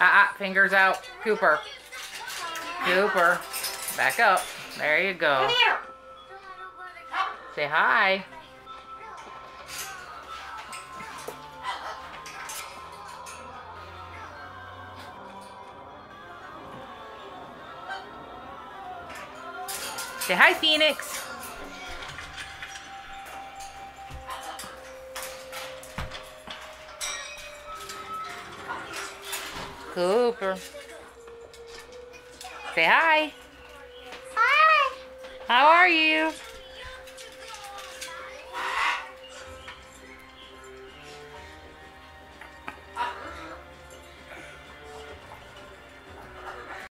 Ah, ah, fingers out. Cooper. Cooper. Back up. There you go. Say hi. Say hi, Phoenix. Cooper. Say hi. Hi. How are you?